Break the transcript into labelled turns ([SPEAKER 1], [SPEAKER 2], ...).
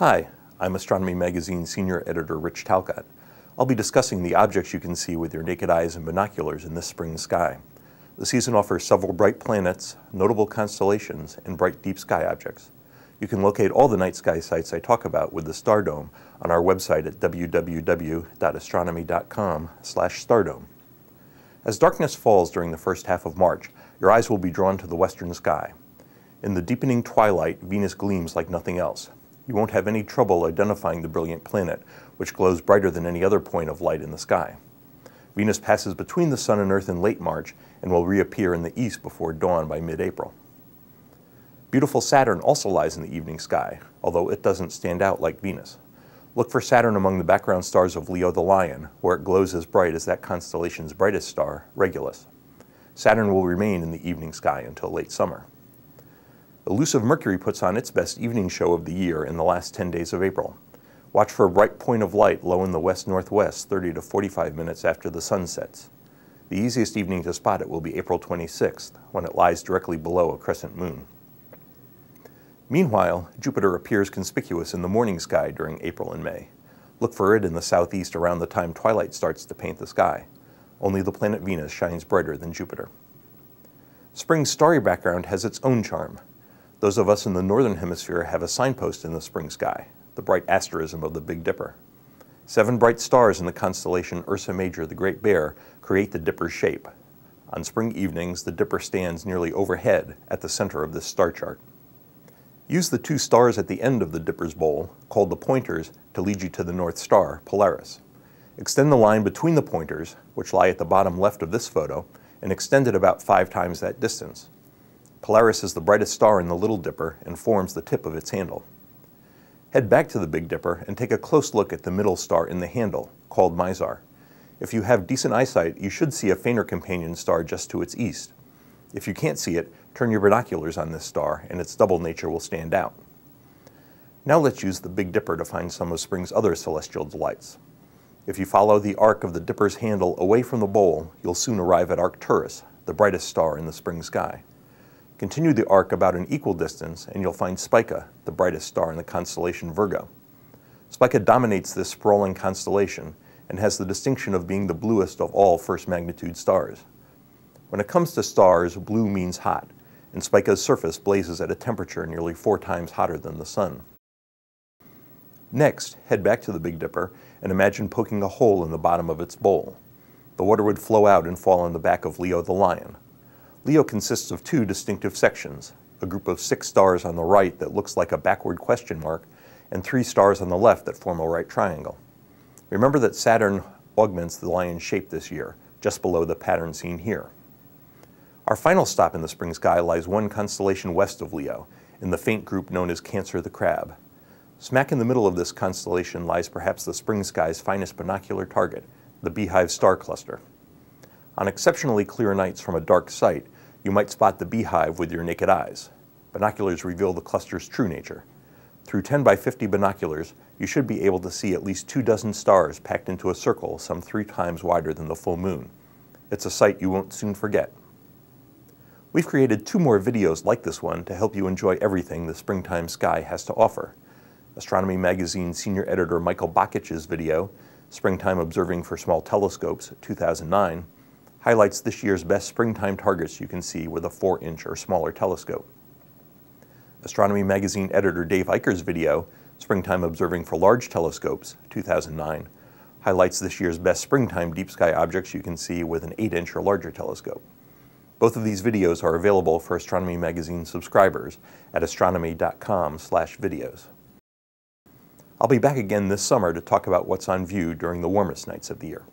[SPEAKER 1] Hi, I'm Astronomy Magazine Senior Editor Rich Talcott. I'll be discussing the objects you can see with your naked eyes and binoculars in this spring sky. The season offers several bright planets, notable constellations, and bright deep sky objects. You can locate all the night sky sites I talk about with the Star Dome on our website at www.astronomy.com/stardome. As darkness falls during the first half of March, your eyes will be drawn to the western sky. In the deepening twilight, Venus gleams like nothing else. You won't have any trouble identifying the brilliant planet, which glows brighter than any other point of light in the sky. Venus passes between the Sun and Earth in late March and will reappear in the east before dawn by mid-April. Beautiful Saturn also lies in the evening sky, although it doesn't stand out like Venus. Look for Saturn among the background stars of Leo the Lion, where it glows as bright as that constellation's brightest star, Regulus. Saturn will remain in the evening sky until late summer. Elusive Mercury puts on its best evening show of the year in the last 10 days of April. Watch for a bright point of light low in the west-northwest 30 to 45 minutes after the sun sets. The easiest evening to spot it will be April 26th, when it lies directly below a crescent moon. Meanwhile, Jupiter appears conspicuous in the morning sky during April and May. Look for it in the southeast around the time twilight starts to paint the sky. Only the planet Venus shines brighter than Jupiter. Spring's starry background has its own charm. Those of us in the northern hemisphere have a signpost in the spring sky, the bright asterism of the Big Dipper. Seven bright stars in the constellation Ursa Major, the Great Bear, create the Dipper's shape. On spring evenings, the Dipper stands nearly overhead at the center of this star chart. Use the two stars at the end of the Dipper's bowl, called the pointers, to lead you to the North Star, Polaris. Extend the line between the pointers, which lie at the bottom left of this photo, and extend it about five times that distance. Polaris is the brightest star in the Little Dipper and forms the tip of its handle. Head back to the Big Dipper and take a close look at the middle star in the handle, called Mizar. If you have decent eyesight, you should see a fainter companion star just to its east. If you can't see it, turn your binoculars on this star and its double nature will stand out. Now let's use the Big Dipper to find some of spring's other celestial delights. If you follow the arc of the Dipper's handle away from the bowl, you'll soon arrive at Arcturus, the brightest star in the spring sky. Continue the arc about an equal distance and you'll find Spica, the brightest star in the constellation Virgo. Spica dominates this sprawling constellation and has the distinction of being the bluest of all first magnitude stars. When it comes to stars, blue means hot, and Spica's surface blazes at a temperature nearly four times hotter than the sun. Next, head back to the Big Dipper and imagine poking a hole in the bottom of its bowl. The water would flow out and fall on the back of Leo the lion, Leo consists of two distinctive sections, a group of six stars on the right that looks like a backward question mark, and three stars on the left that form a right triangle. Remember that Saturn augments the lion's shape this year, just below the pattern seen here. Our final stop in the spring sky lies one constellation west of Leo, in the faint group known as Cancer the Crab. Smack in the middle of this constellation lies perhaps the spring sky's finest binocular target, the Beehive star cluster. On exceptionally clear nights from a dark site, you might spot the beehive with your naked eyes. Binoculars reveal the cluster's true nature. Through 10 by 50 binoculars, you should be able to see at least two dozen stars packed into a circle some three times wider than the full moon. It's a sight you won't soon forget. We've created two more videos like this one to help you enjoy everything the springtime sky has to offer. Astronomy Magazine senior editor Michael Bakich's video, Springtime Observing for Small Telescopes, 2009, highlights this year's best springtime targets you can see with a 4-inch or smaller telescope. Astronomy Magazine editor Dave Eicher's video, Springtime Observing for Large Telescopes, 2009, highlights this year's best springtime deep sky objects you can see with an 8-inch or larger telescope. Both of these videos are available for Astronomy Magazine subscribers at astronomy.com/videos. I'll be back again this summer to talk about what's on view during the warmest nights of the year.